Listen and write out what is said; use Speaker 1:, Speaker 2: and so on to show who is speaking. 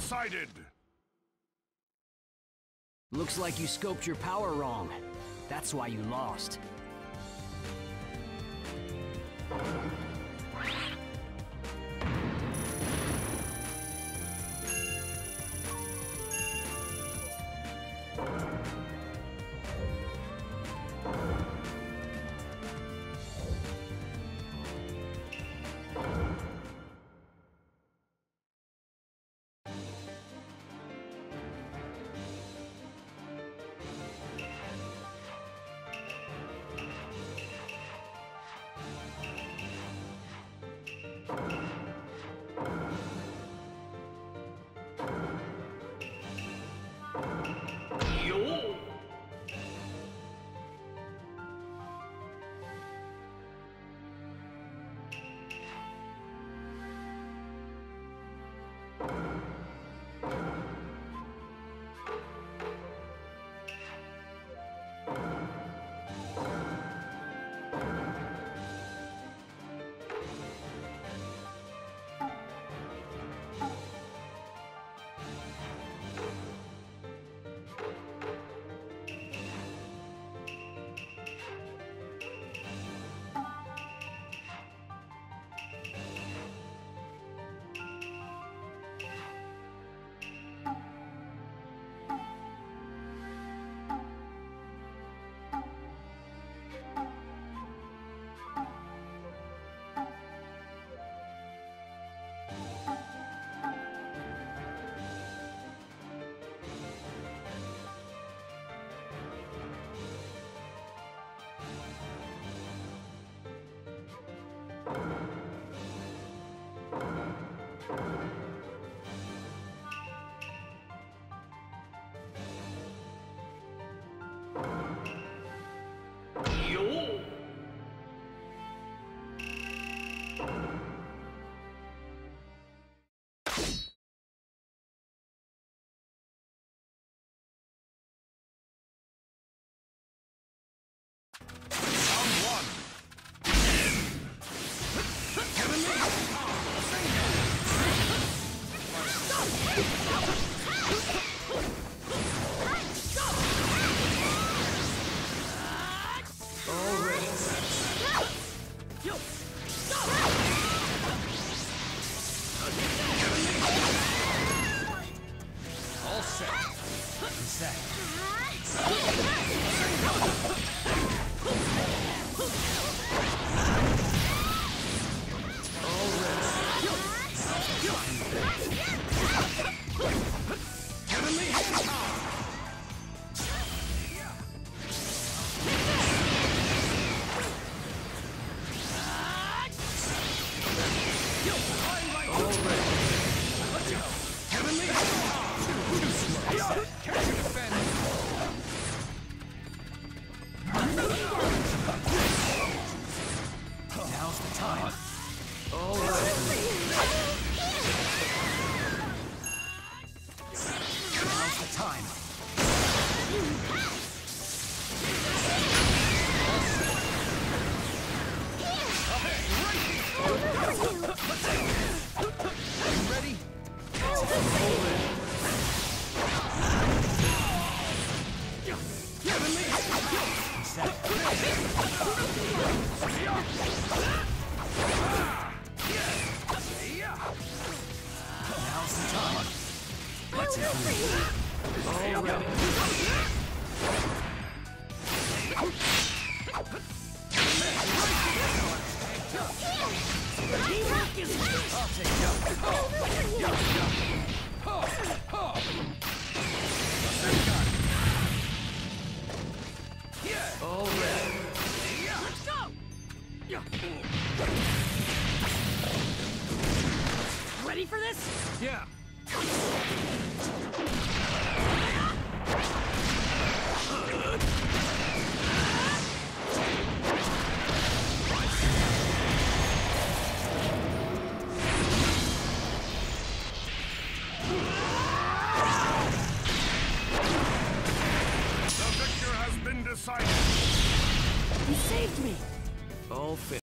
Speaker 1: decided! Looks like you scoped your power wrong. That's why you lost. set.
Speaker 2: Ready for this?
Speaker 3: Yeah.
Speaker 2: You saved me!
Speaker 1: All fit.